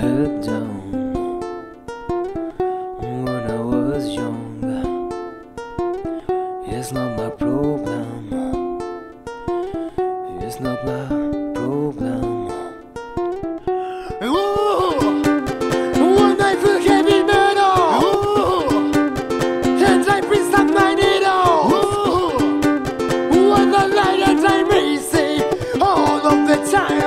head down when I was young. It's not my problem. It's not my problem. Ooh, One night for heavy metal. Ooh, Hands like Prince Tuck my needle. Whoa! One night and I see all of the time.